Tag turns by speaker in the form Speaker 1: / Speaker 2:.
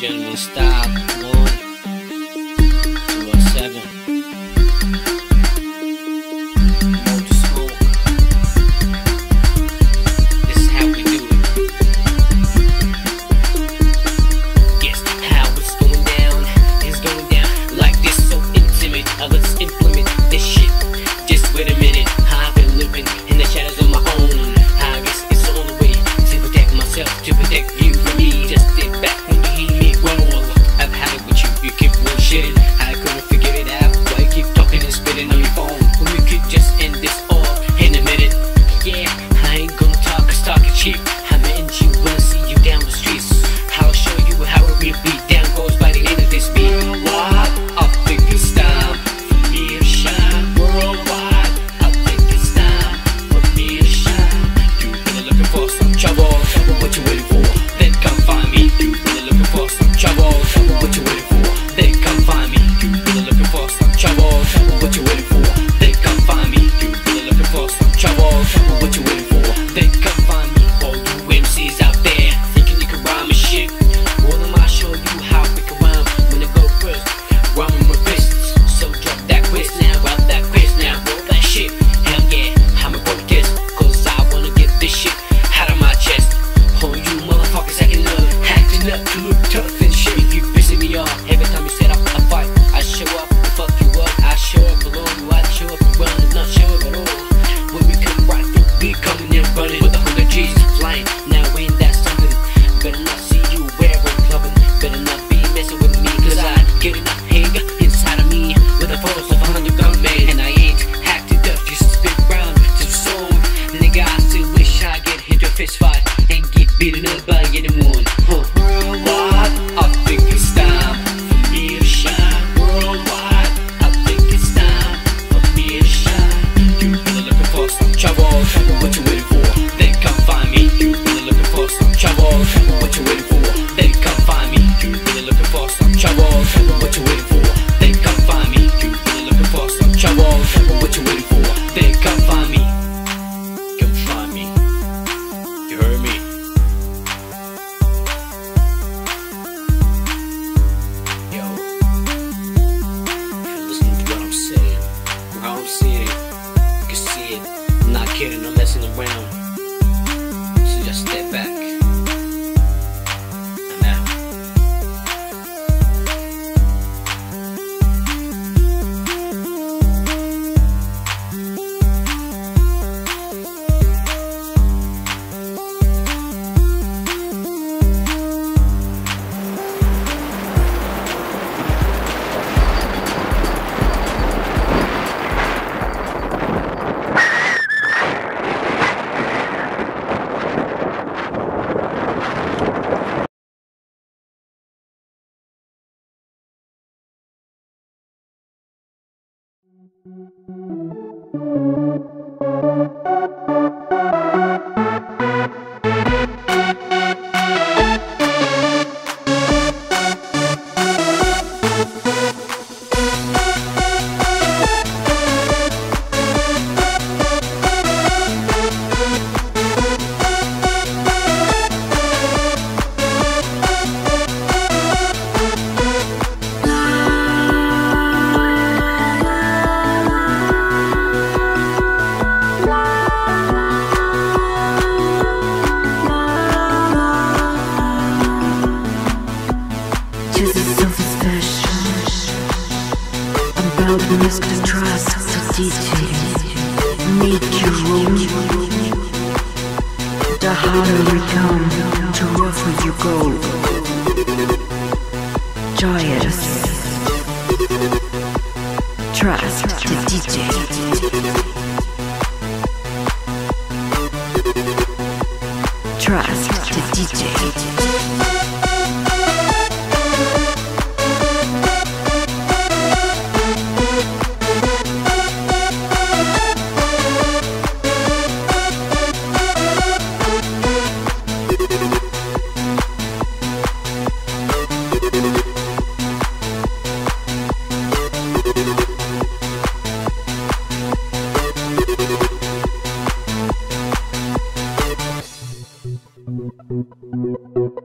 Speaker 1: de onde está.
Speaker 2: trust to detail. Make your room. The harder we come, the rougher you go. Joyous. Trust the detail. Trust the DJ. Thank